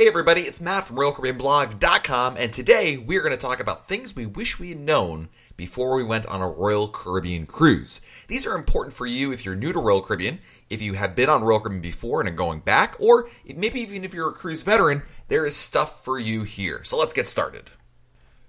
Hey everybody, it's Matt from RoyalCaribbeanBlog.com, and today we're going to talk about things we wish we had known before we went on a Royal Caribbean cruise. These are important for you if you're new to Royal Caribbean, if you have been on Royal Caribbean before and are going back, or maybe even if you're a cruise veteran, there is stuff for you here. So let's get started.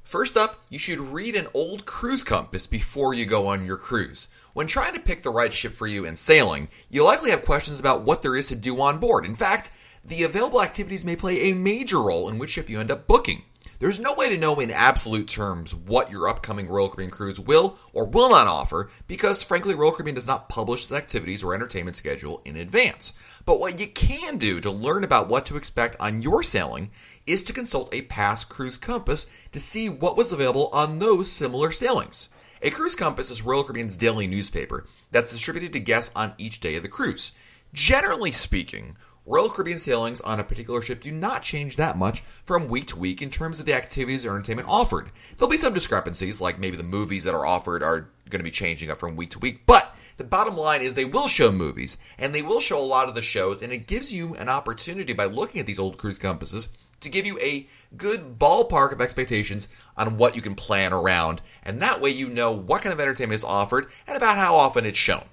First up, you should read an old cruise compass before you go on your cruise. When trying to pick the right ship for you and sailing, you'll likely have questions about what there is to do on board. In fact, the available activities may play a major role in which ship you end up booking. There's no way to know in absolute terms what your upcoming Royal Caribbean cruise will or will not offer because, frankly, Royal Caribbean does not publish its activities or entertainment schedule in advance. But what you can do to learn about what to expect on your sailing is to consult a past cruise compass to see what was available on those similar sailings. A cruise compass is Royal Caribbean's daily newspaper that's distributed to guests on each day of the cruise. Generally speaking, Royal Caribbean sailings on a particular ship do not change that much from week to week in terms of the activities or entertainment offered. There'll be some discrepancies, like maybe the movies that are offered are going to be changing up from week to week, but the bottom line is they will show movies and they will show a lot of the shows, and it gives you an opportunity by looking at these old cruise compasses to give you a good ballpark of expectations on what you can plan around, and that way you know what kind of entertainment is offered and about how often it's shown.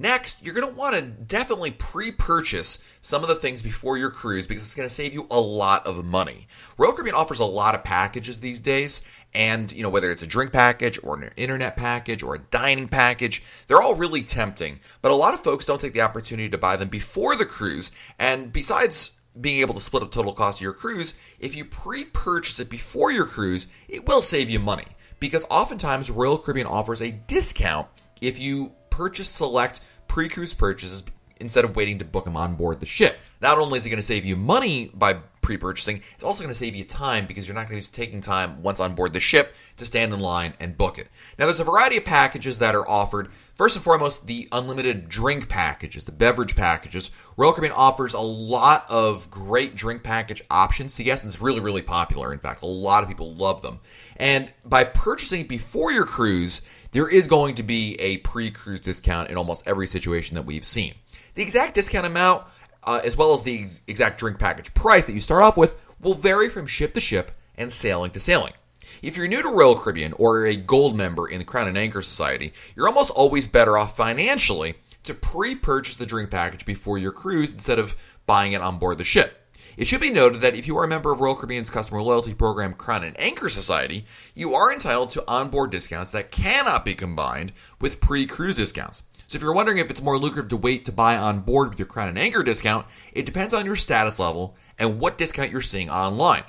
Next, you're going to want to definitely pre purchase some of the things before your cruise because it's going to save you a lot of money. Royal Caribbean offers a lot of packages these days, and you know whether it's a drink package or an internet package or a dining package they're all really tempting but a lot of folks don't take the opportunity to buy them before the cruise and besides being able to split up total cost of your cruise if you pre-purchase it before your cruise it will save you money because oftentimes royal caribbean offers a discount if you purchase select pre-cruise purchases instead of waiting to book them on board the ship. Not only is it going to save you money by pre-purchasing, it's also going to save you time because you're not going to be taking time once on board the ship to stand in line and book it. Now there's a variety of packages that are offered. First and foremost, the unlimited drink packages, the beverage packages. Royal Caribbean offers a lot of great drink package options to guests, and it's really, really popular. In fact, a lot of people love them. And by purchasing before your cruise, there is going to be a pre-cruise discount in almost every situation that we've seen. The exact discount amount, uh, as well as the ex- exact drink package price that you start off with, will vary from ship to ship and sailing to sailing. If you're new to Royal Caribbean or a gold member in the Crown and Anchor Society, you're almost always better off financially to pre purchase the drink package before your cruise instead of buying it on board the ship. It should be noted that if you are a member of Royal Caribbean's customer loyalty program, Crown and Anchor Society, you are entitled to onboard discounts that cannot be combined with pre cruise discounts. So if you're wondering if it's more lucrative to wait to buy on board with your Crown and Anchor discount, it depends on your status level and what discount you're seeing online.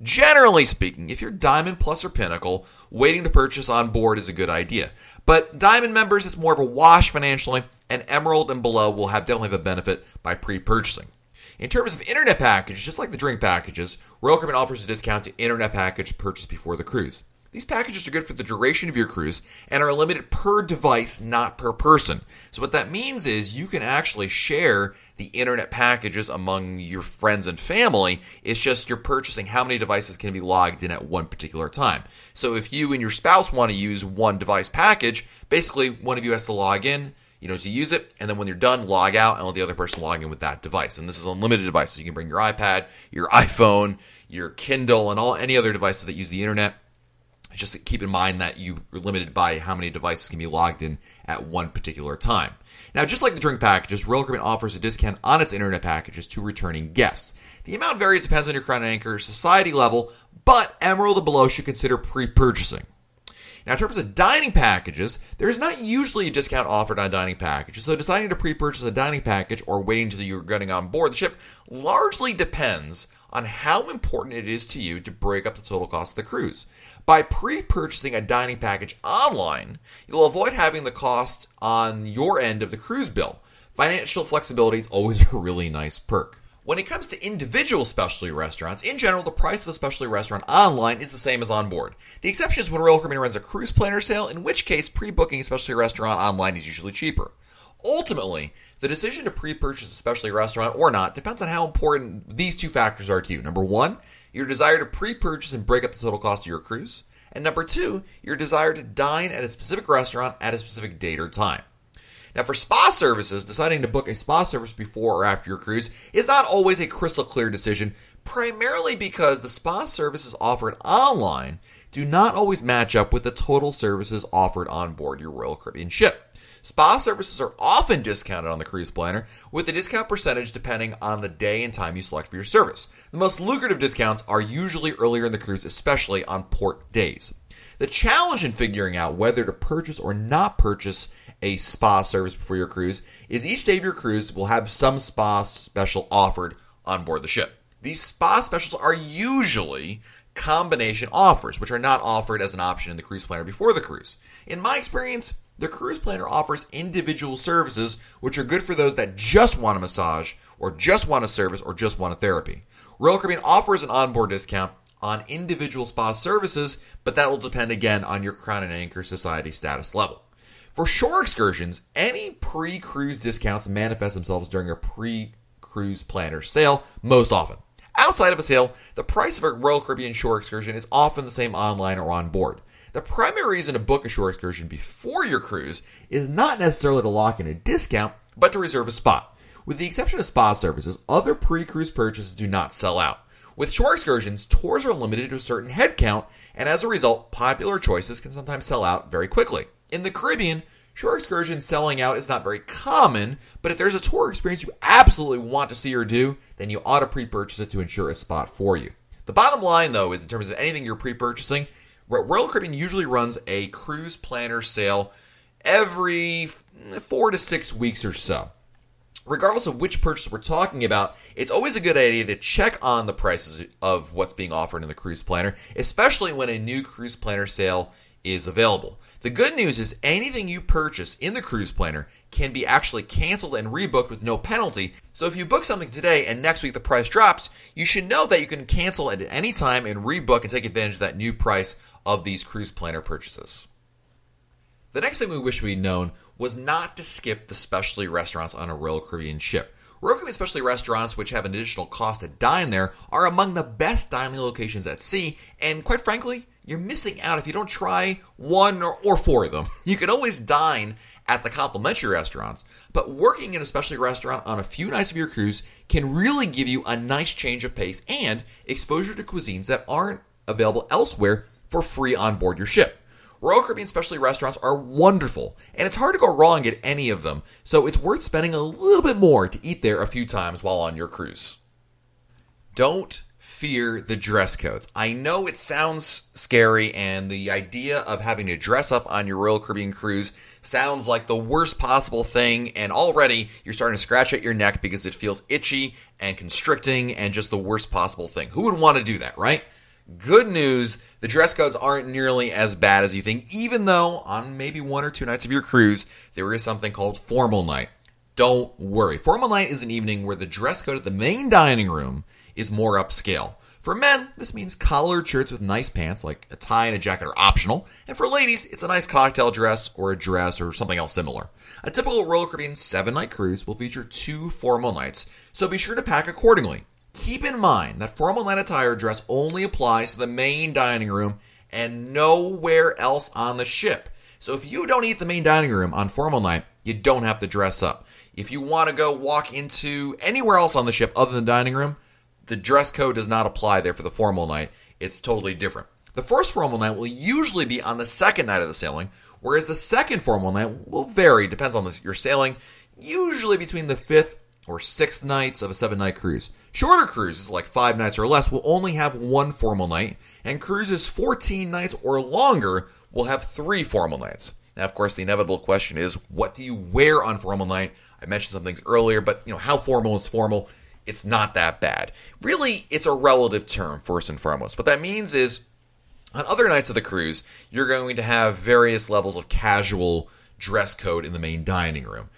Generally speaking, if you're Diamond Plus or Pinnacle, waiting to purchase on board is a good idea. But Diamond members, it's more of a wash financially, and Emerald and below will have definitely have a benefit by pre-purchasing. In terms of internet packages, just like the drink packages, Royal Caribbean offers a discount to internet package purchased before the cruise. These packages are good for the duration of your cruise and are limited per device, not per person. So, what that means is you can actually share the internet packages among your friends and family. It's just you're purchasing how many devices can be logged in at one particular time. So, if you and your spouse want to use one device package, basically one of you has to log in you know, to use it, and then when you're done, log out and let the other person log in with that device. And this is unlimited devices. You can bring your iPad, your iPhone, your Kindle, and all any other devices that use the internet just keep in mind that you're limited by how many devices can be logged in at one particular time. Now, just like the drink packages, Royal Caribbean offers a discount on its internet packages to returning guests. The amount varies depends on your credit Anchor society level, but Emerald and below should consider pre-purchasing. Now, in terms of dining packages, there is not usually a discount offered on dining packages, so deciding to pre-purchase a dining package or waiting until you're getting on board the ship largely depends on how important it is to you to break up the total cost of the cruise. By pre purchasing a dining package online, you'll avoid having the cost on your end of the cruise bill. Financial flexibility is always a really nice perk. When it comes to individual specialty restaurants, in general, the price of a specialty restaurant online is the same as on board. The exception is when Royal Caribbean runs a cruise planner sale, in which case pre booking a specialty restaurant online is usually cheaper. Ultimately, the decision to pre purchase a specialty restaurant or not depends on how important these two factors are to you. Number one, your desire to pre purchase and break up the total cost of your cruise. And number two, your desire to dine at a specific restaurant at a specific date or time. Now, for spa services, deciding to book a spa service before or after your cruise is not always a crystal clear decision, primarily because the spa services offered online do not always match up with the total services offered on board your Royal Caribbean ship. Spa services are often discounted on the cruise planner, with the discount percentage depending on the day and time you select for your service. The most lucrative discounts are usually earlier in the cruise, especially on port days. The challenge in figuring out whether to purchase or not purchase a spa service before your cruise is each day of your cruise will have some spa special offered on board the ship. These spa specials are usually combination offers, which are not offered as an option in the cruise planner before the cruise. In my experience, the Cruise Planner offers individual services, which are good for those that just want a massage, or just want a service, or just want a therapy. Royal Caribbean offers an onboard discount on individual spa services, but that will depend again on your Crown and Anchor Society status level. For shore excursions, any pre cruise discounts manifest themselves during a pre cruise planner sale most often. Outside of a sale, the price of a Royal Caribbean shore excursion is often the same online or on board. The primary reason to book a shore excursion before your cruise is not necessarily to lock in a discount, but to reserve a spot. With the exception of spa services, other pre cruise purchases do not sell out. With shore excursions, tours are limited to a certain head count, and as a result, popular choices can sometimes sell out very quickly. In the Caribbean, shore excursion selling out is not very common, but if there's a tour experience you absolutely want to see or do, then you ought to pre purchase it to ensure a spot for you. The bottom line, though, is in terms of anything you're pre purchasing, Royal Caribbean usually runs a cruise planner sale every four to six weeks or so. Regardless of which purchase we're talking about, it's always a good idea to check on the prices of what's being offered in the cruise planner, especially when a new cruise planner sale is available. The good news is anything you purchase in the cruise planner can be actually canceled and rebooked with no penalty. So if you book something today and next week the price drops, you should know that you can cancel at any time and rebook and take advantage of that new price of these cruise planner purchases. The next thing we wish we'd known was not to skip the specialty restaurants on a Royal Caribbean ship. Royal Caribbean specialty restaurants, which have an additional cost to dine there, are among the best dining locations at sea, and quite frankly, you're missing out if you don't try one or, or four of them. You can always dine at the complimentary restaurants, but working in a specialty restaurant on a few nights of your cruise can really give you a nice change of pace and exposure to cuisines that aren't available elsewhere for free on board your ship. Royal Caribbean specialty restaurants are wonderful, and it's hard to go wrong at any of them, so it's worth spending a little bit more to eat there a few times while on your cruise. Don't fear the dress codes. I know it sounds scary, and the idea of having to dress up on your Royal Caribbean cruise sounds like the worst possible thing, and already you're starting to scratch at your neck because it feels itchy and constricting and just the worst possible thing. Who would want to do that, right? Good news, the dress codes aren't nearly as bad as you think, even though on maybe one or two nights of your cruise, there is something called formal night. Don't worry. Formal night is an evening where the dress code at the main dining room is more upscale. For men, this means collared shirts with nice pants, like a tie and a jacket are optional. And for ladies, it's a nice cocktail dress or a dress or something else similar. A typical Royal Caribbean seven night cruise will feature two formal nights, so be sure to pack accordingly. Keep in mind that formal night attire dress only applies to the main dining room and nowhere else on the ship. So if you don't eat the main dining room on formal night, you don't have to dress up. If you want to go walk into anywhere else on the ship other than the dining room, the dress code does not apply there for the formal night. It's totally different. The first formal night will usually be on the second night of the sailing, whereas the second formal night will vary, depends on your sailing, usually between the fifth or six nights of a seven night cruise. Shorter cruises, like five nights or less, will only have one formal night, and cruises 14 nights or longer will have three formal nights. Now, of course, the inevitable question is what do you wear on formal night? I mentioned some things earlier, but you know, how formal is formal? It's not that bad. Really, it's a relative term, first and foremost. What that means is on other nights of the cruise, you're going to have various levels of casual dress code in the main dining room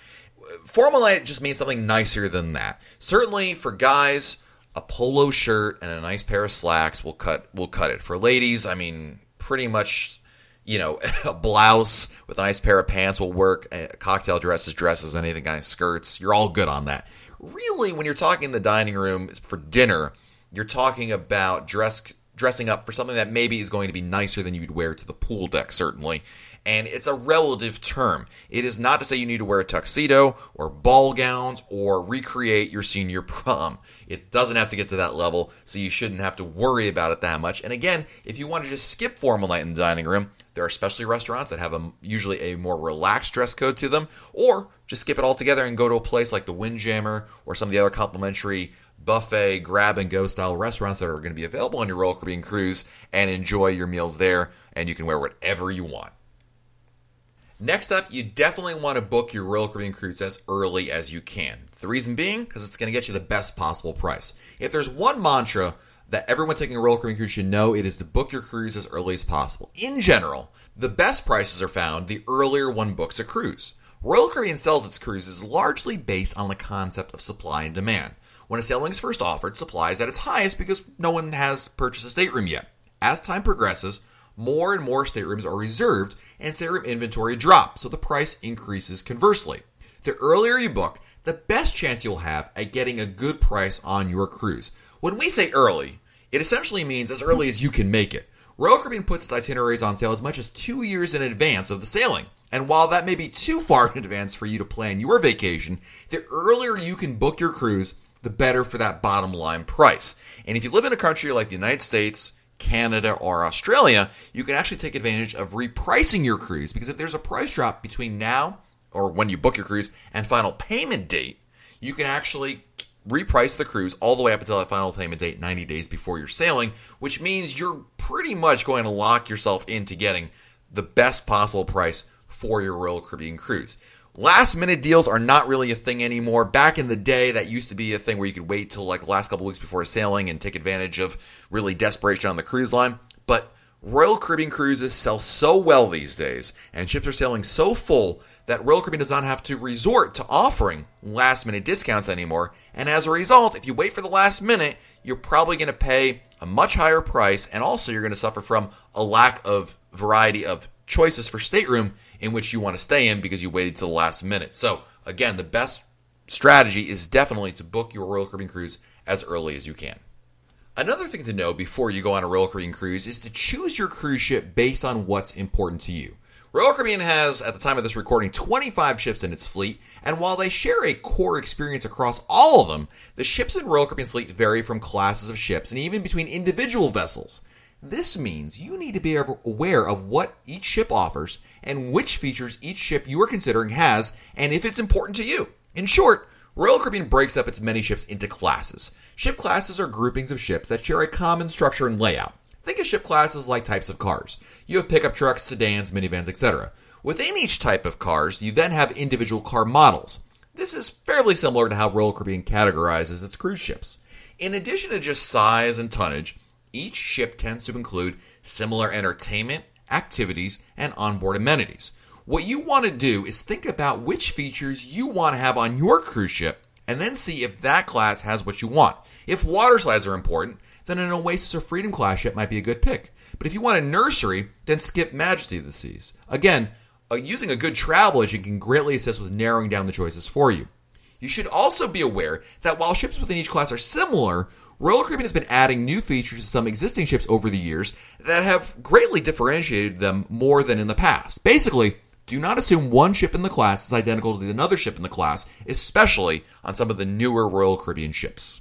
formal night just means something nicer than that. Certainly for guys, a polo shirt and a nice pair of slacks will cut will cut it. For ladies, I mean, pretty much, you know, a blouse with a nice pair of pants will work. Cocktail dresses, dresses, anything kind of skirts, you're all good on that. Really, when you're talking in the dining room for dinner, you're talking about dress dressing up for something that maybe is going to be nicer than you'd wear to the pool deck, certainly. And it's a relative term. It is not to say you need to wear a tuxedo or ball gowns or recreate your senior prom. It doesn't have to get to that level, so you shouldn't have to worry about it that much. And again, if you want to just skip formal night in the dining room, there are specialty restaurants that have a, usually a more relaxed dress code to them, or just skip it all together and go to a place like the Windjammer or some of the other complimentary buffet grab and go style restaurants that are going to be available on your Royal Caribbean cruise and enjoy your meals there and you can wear whatever you want. Next up, you definitely want to book your Royal Caribbean cruise as early as you can. The reason being because it's going to get you the best possible price. If there's one mantra that everyone taking a Royal Caribbean cruise should know, it is to book your cruise as early as possible. In general, the best prices are found the earlier one books a cruise. Royal Caribbean sells its cruises largely based on the concept of supply and demand. When a sailing is first offered, supply is at its highest because no one has purchased a stateroom yet. As time progresses, more and more staterooms are reserved and stateroom inventory drops, so the price increases conversely. The earlier you book, the best chance you'll have at getting a good price on your cruise. When we say early, it essentially means as early as you can make it. Royal Caribbean puts its itineraries on sale as much as two years in advance of the sailing. And while that may be too far in advance for you to plan your vacation, the earlier you can book your cruise, the better for that bottom line price. And if you live in a country like the United States, Canada, or Australia, you can actually take advantage of repricing your cruise because if there's a price drop between now or when you book your cruise and final payment date, you can actually reprice the cruise all the way up until that final payment date 90 days before you're sailing, which means you're pretty much going to lock yourself into getting the best possible price for your Royal Caribbean cruise. Last minute deals are not really a thing anymore. Back in the day, that used to be a thing where you could wait till like the last couple weeks before sailing and take advantage of really desperation on the cruise line. But Royal Caribbean cruises sell so well these days, and ships are sailing so full that Royal Caribbean does not have to resort to offering last minute discounts anymore. And as a result, if you wait for the last minute, you're probably going to pay a much higher price, and also you're going to suffer from a lack of variety of choices for stateroom in which you want to stay in because you waited to the last minute. So, again, the best strategy is definitely to book your Royal Caribbean cruise as early as you can. Another thing to know before you go on a Royal Caribbean cruise is to choose your cruise ship based on what's important to you. Royal Caribbean has, at the time of this recording, 25 ships in its fleet, and while they share a core experience across all of them, the ships in Royal Caribbean's fleet vary from classes of ships and even between individual vessels. This means you need to be aware of what each ship offers and which features each ship you are considering has and if it's important to you. In short, Royal Caribbean breaks up its many ships into classes. Ship classes are groupings of ships that share a common structure and layout. Think of ship classes like types of cars. You have pickup trucks, sedans, minivans, etc. Within each type of cars, you then have individual car models. This is fairly similar to how Royal Caribbean categorizes its cruise ships. In addition to just size and tonnage, each ship tends to include similar entertainment, activities, and onboard amenities. What you want to do is think about which features you want to have on your cruise ship and then see if that class has what you want. If water slides are important, then an Oasis or Freedom class ship might be a good pick. But if you want a nursery, then skip Majesty of the Seas. Again, uh, using a good travel agent can greatly assist with narrowing down the choices for you. You should also be aware that while ships within each class are similar, Royal Caribbean has been adding new features to some existing ships over the years that have greatly differentiated them more than in the past. Basically, do not assume one ship in the class is identical to another ship in the class, especially on some of the newer Royal Caribbean ships.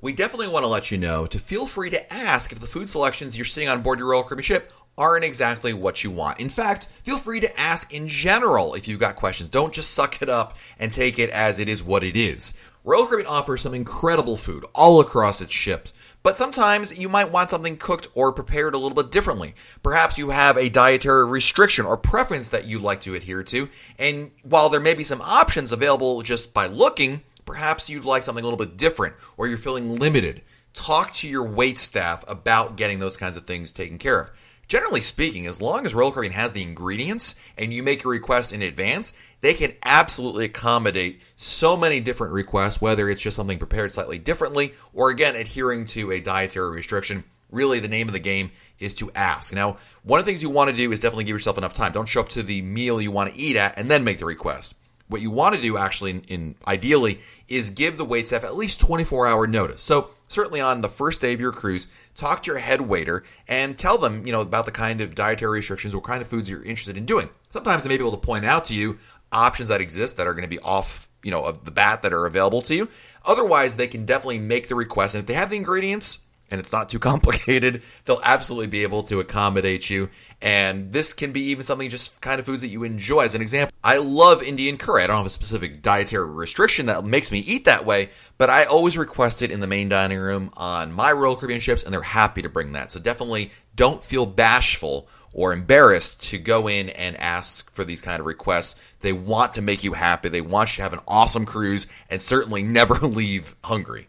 We definitely want to let you know to feel free to ask if the food selections you're seeing on board your Royal Caribbean ship aren't exactly what you want. In fact, feel free to ask in general if you've got questions. Don't just suck it up and take it as it is what it is. Royal Caribbean offers some incredible food all across its ships, but sometimes you might want something cooked or prepared a little bit differently. Perhaps you have a dietary restriction or preference that you'd like to adhere to, and while there may be some options available just by looking, perhaps you'd like something a little bit different or you're feeling limited. Talk to your wait staff about getting those kinds of things taken care of. Generally speaking, as long as Caribbean has the ingredients and you make your request in advance, they can absolutely accommodate so many different requests, whether it's just something prepared slightly differently or again adhering to a dietary restriction. Really, the name of the game is to ask. Now, one of the things you want to do is definitely give yourself enough time. Don't show up to the meal you want to eat at and then make the request. What you want to do, actually, in, in ideally, is give the wait staff at least 24 hour notice. So certainly on the first day of your cruise, talk to your head waiter and tell them, you know, about the kind of dietary restrictions or kind of foods you're interested in doing. Sometimes they may be able to point out to you options that exist that are going to be off, you know, of the bat that are available to you. Otherwise, they can definitely make the request, and if they have the ingredients, and it's not too complicated, they'll absolutely be able to accommodate you. And this can be even something just kind of foods that you enjoy. As an example, I love Indian curry. I don't have a specific dietary restriction that makes me eat that way, but I always request it in the main dining room on my Royal Caribbean ships, and they're happy to bring that. So definitely don't feel bashful or embarrassed to go in and ask for these kind of requests. They want to make you happy. They want you to have an awesome cruise and certainly never leave hungry.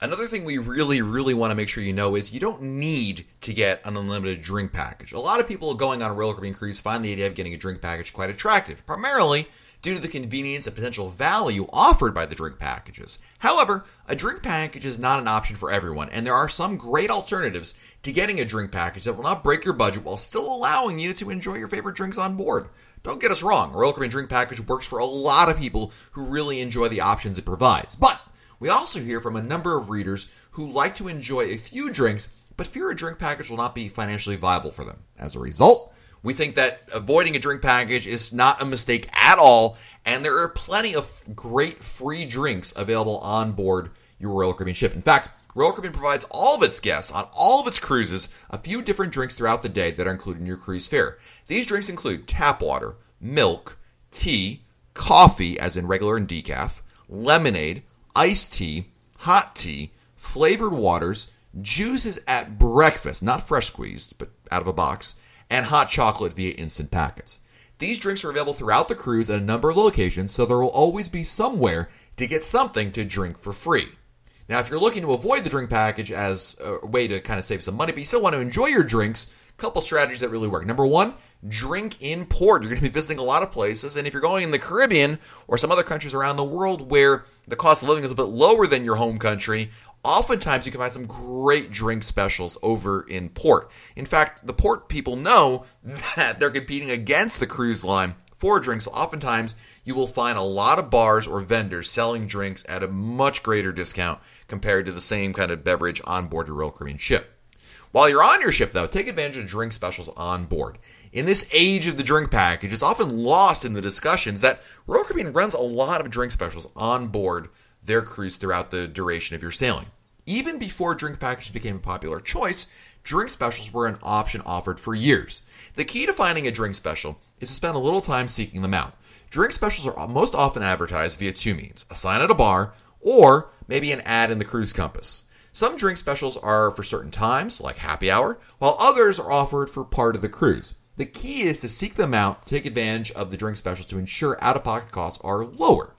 Another thing we really, really want to make sure you know is you don't need to get an unlimited drink package. A lot of people going on a Royal Caribbean cruise find the idea of getting a drink package quite attractive, primarily due to the convenience and potential value offered by the drink packages. However, a drink package is not an option for everyone, and there are some great alternatives to getting a drink package that will not break your budget while still allowing you to enjoy your favorite drinks on board. Don't get us wrong, a Royal Caribbean drink package works for a lot of people who really enjoy the options it provides. But we also hear from a number of readers who like to enjoy a few drinks, but fear a drink package will not be financially viable for them. As a result, we think that avoiding a drink package is not a mistake at all, and there are plenty of great free drinks available on board your Royal Caribbean ship. In fact, Royal Caribbean provides all of its guests on all of its cruises a few different drinks throughout the day that are included in your cruise fare. These drinks include tap water, milk, tea, coffee, as in regular and decaf, lemonade, iced tea, hot tea, flavored waters, juices at breakfast, not fresh squeezed, but out of a box, and hot chocolate via instant packets. These drinks are available throughout the cruise at a number of locations, so there will always be somewhere to get something to drink for free. Now, if you're looking to avoid the drink package as a way to kind of save some money, but you still want to enjoy your drinks, couple strategies that really work. Number one, drink in port. You're going to be visiting a lot of places, and if you're going in the Caribbean or some other countries around the world where the cost of living is a bit lower than your home country, oftentimes you can find some great drink specials over in port. In fact, the port people know that they're competing against the cruise line for drinks. Oftentimes, you will find a lot of bars or vendors selling drinks at a much greater discount compared to the same kind of beverage on board your Royal Caribbean ship. While you're on your ship, though, take advantage of drink specials on board. In this age of the drink package, it's often lost in the discussions that Royal Caribbean runs a lot of drink specials on board their cruise throughout the duration of your sailing. Even before drink packages became a popular choice, drink specials were an option offered for years. The key to finding a drink special is to spend a little time seeking them out. Drink specials are most often advertised via two means a sign at a bar or maybe an ad in the cruise compass. Some drink specials are for certain times, like happy hour, while others are offered for part of the cruise. The key is to seek them out, take advantage of the drink specials to ensure out of pocket costs are lower.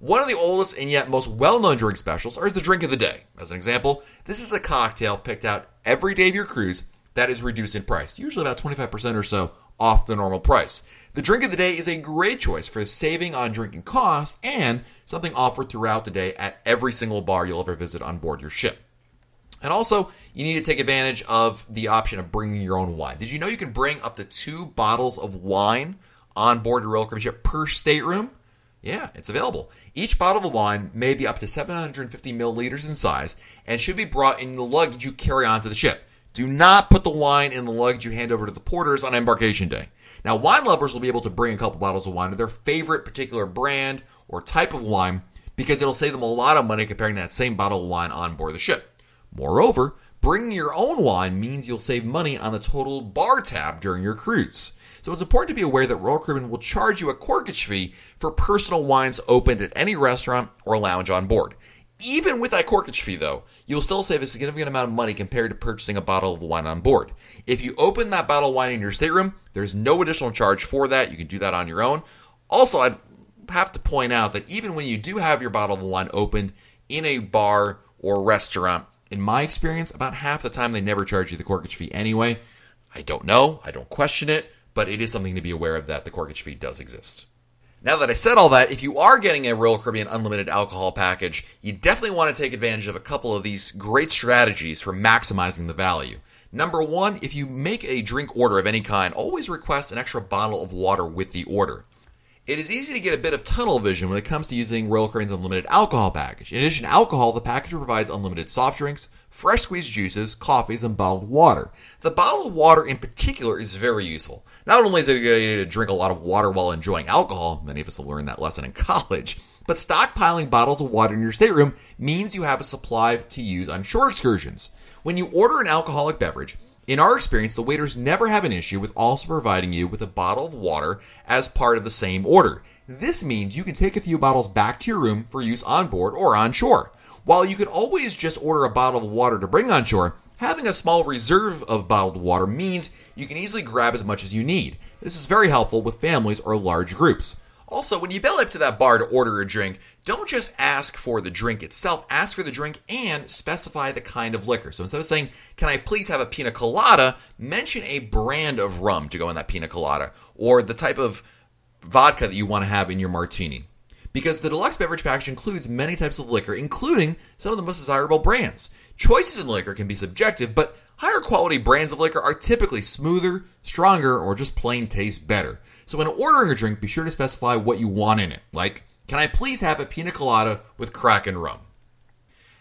One of the oldest and yet most well known drink specials is the drink of the day. As an example, this is a cocktail picked out every day of your cruise that is reduced in price, usually about 25% or so off the normal price. The drink of the day is a great choice for saving on drinking costs and something offered throughout the day at every single bar you'll ever visit on board your ship. And also, you need to take advantage of the option of bringing your own wine. Did you know you can bring up to two bottles of wine on board your Royal Caribbean ship per stateroom? Yeah, it's available. Each bottle of wine may be up to 750 milliliters in size and should be brought in the luggage you carry onto the ship. Do not put the wine in the luggage you hand over to the porters on embarkation day. Now, wine lovers will be able to bring a couple bottles of wine of their favorite particular brand or type of wine because it'll save them a lot of money comparing that same bottle of wine on board the ship. Moreover, bringing your own wine means you'll save money on the total bar tab during your cruise. So it's important to be aware that Royal Caribbean will charge you a corkage fee for personal wines opened at any restaurant or lounge on board. Even with that corkage fee, though, you'll still save a significant amount of money compared to purchasing a bottle of wine on board. If you open that bottle of wine in your stateroom, there's no additional charge for that. You can do that on your own. Also, I'd have to point out that even when you do have your bottle of wine opened in a bar or restaurant, in my experience, about half the time they never charge you the corkage fee anyway. I don't know, I don't question it, but it is something to be aware of that the corkage fee does exist. Now that I said all that, if you are getting a Royal Caribbean Unlimited alcohol package, you definitely want to take advantage of a couple of these great strategies for maximizing the value. Number one, if you make a drink order of any kind, always request an extra bottle of water with the order. It is easy to get a bit of tunnel vision when it comes to using Royal Caribbean's unlimited alcohol package. In addition to alcohol, the package provides unlimited soft drinks, fresh squeezed juices, coffees, and bottled water. The bottled water in particular is very useful. Not only is it a good idea to drink a lot of water while enjoying alcohol, many of us will learn that lesson in college, but stockpiling bottles of water in your stateroom means you have a supply to use on shore excursions. When you order an alcoholic beverage, in our experience, the waiters never have an issue with also providing you with a bottle of water as part of the same order. This means you can take a few bottles back to your room for use on board or on shore. While you can always just order a bottle of water to bring on shore, having a small reserve of bottled water means you can easily grab as much as you need. This is very helpful with families or large groups. Also, when you bell up to that bar to order a drink, don't just ask for the drink itself, ask for the drink and specify the kind of liquor. So instead of saying, Can I please have a pina colada? mention a brand of rum to go in that pina colada or the type of vodka that you want to have in your martini. Because the deluxe beverage package includes many types of liquor, including some of the most desirable brands. Choices in liquor can be subjective, but higher quality brands of liquor are typically smoother, stronger, or just plain taste better. So when ordering a drink, be sure to specify what you want in it. Like, can I please have a pina colada with Kraken rum?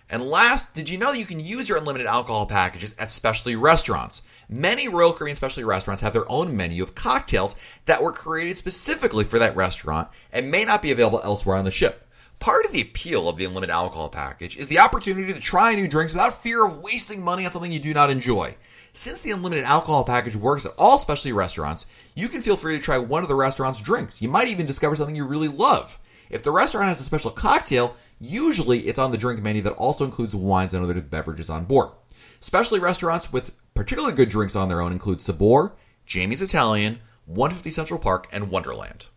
And last, did you know you can use your unlimited alcohol packages at specialty restaurants? Many Royal Caribbean specialty restaurants have their own menu of cocktails that were created specifically for that restaurant and may not be available elsewhere on the ship. Part of the appeal of the unlimited alcohol package is the opportunity to try new drinks without fear of wasting money on something you do not enjoy. Since the unlimited alcohol package works at all specialty restaurants, you can feel free to try one of the restaurant's drinks. You might even discover something you really love. If the restaurant has a special cocktail, usually it's on the drink menu that also includes wines and other beverages on board. Specialty restaurants with particularly good drinks on their own include Sabor, Jamie's Italian, 150 Central Park, and Wonderland.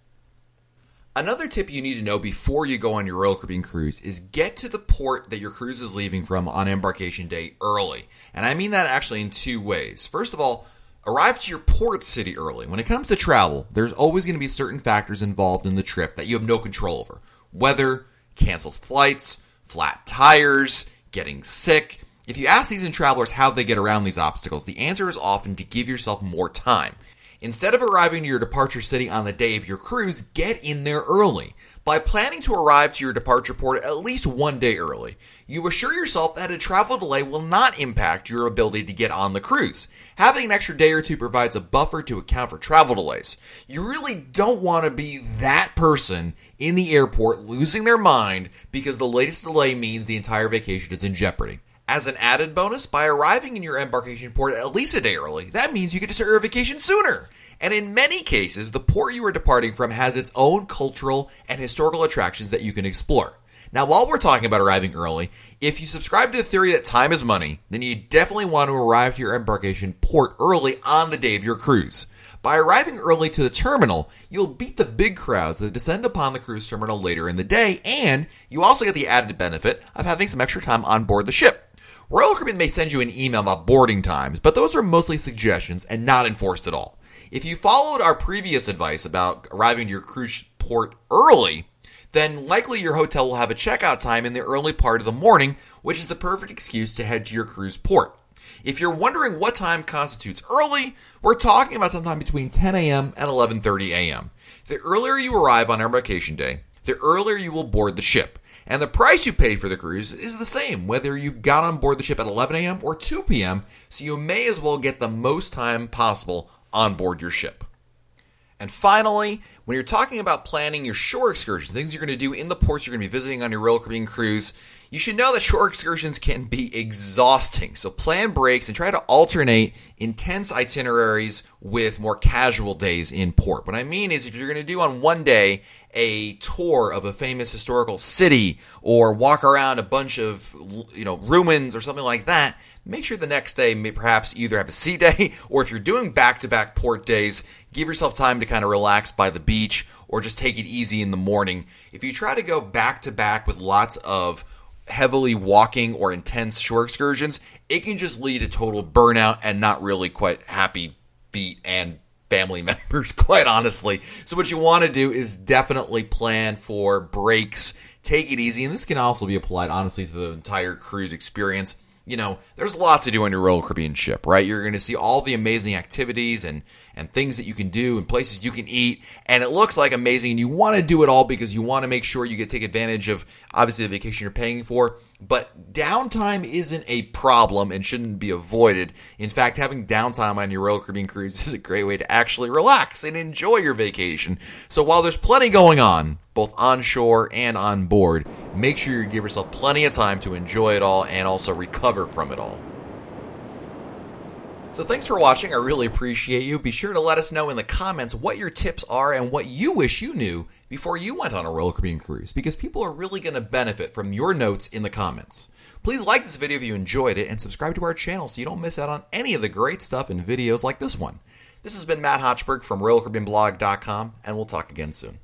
Another tip you need to know before you go on your Royal Caribbean cruise is get to the port that your cruise is leaving from on embarkation day early. And I mean that actually in two ways. First of all, arrive to your port city early. When it comes to travel, there's always going to be certain factors involved in the trip that you have no control over. Weather, canceled flights, flat tires, getting sick. If you ask seasoned travelers how they get around these obstacles, the answer is often to give yourself more time. Instead of arriving to your departure city on the day of your cruise, get in there early. By planning to arrive to your departure port at least one day early, you assure yourself that a travel delay will not impact your ability to get on the cruise. Having an extra day or two provides a buffer to account for travel delays. You really don't want to be that person in the airport losing their mind because the latest delay means the entire vacation is in jeopardy. As an added bonus, by arriving in your embarkation port at least a day early, that means you get to start your vacation sooner. And in many cases, the port you are departing from has its own cultural and historical attractions that you can explore. Now, while we're talking about arriving early, if you subscribe to the theory that time is money, then you definitely want to arrive to your embarkation port early on the day of your cruise. By arriving early to the terminal, you'll beat the big crowds that descend upon the cruise terminal later in the day, and you also get the added benefit of having some extra time on board the ship. Royal Caribbean may send you an email about boarding times, but those are mostly suggestions and not enforced at all. If you followed our previous advice about arriving to your cruise port early, then likely your hotel will have a checkout time in the early part of the morning, which is the perfect excuse to head to your cruise port. If you're wondering what time constitutes early, we're talking about sometime between 10 a.m. and 11:30 a.m. The earlier you arrive on embarkation day, the earlier you will board the ship. And the price you paid for the cruise is the same whether you got on board the ship at 11 a.m. or 2 p.m., so you may as well get the most time possible on board your ship. And finally, when you're talking about planning your shore excursions, things you're going to do in the ports you're going to be visiting on your Royal Caribbean cruise, you should know that shore excursions can be exhausting. So plan breaks and try to alternate intense itineraries with more casual days in port. What I mean is if you're going to do on one day a tour of a famous historical city or walk around a bunch of you know ruins or something like that make sure the next day may perhaps either have a sea day or if you're doing back-to-back port days give yourself time to kind of relax by the beach or just take it easy in the morning if you try to go back to back with lots of heavily walking or intense shore excursions it can just lead to total burnout and not really quite happy feet and family members, quite honestly. So, what you want to do is definitely plan for breaks, take it easy, and this can also be applied, honestly, to the entire cruise experience. You know, there's lots to do on your Royal Caribbean ship, right? You're going to see all the amazing activities and and things that you can do and places you can eat, and it looks like amazing. And you want to do it all because you want to make sure you get take advantage of obviously the vacation you're paying for. But downtime isn't a problem and shouldn't be avoided. In fact, having downtime on your Royal Caribbean cruise is a great way to actually relax and enjoy your vacation. So while there's plenty going on, both onshore and on board, make sure you give yourself plenty of time to enjoy it all and also recover from it all. So thanks for watching. I really appreciate you. Be sure to let us know in the comments what your tips are and what you wish you knew before you went on a Royal Caribbean cruise because people are really going to benefit from your notes in the comments. Please like this video if you enjoyed it and subscribe to our channel so you don't miss out on any of the great stuff in videos like this one. This has been Matt Hochberg from RoyalCaribbeanBlog.com and we'll talk again soon.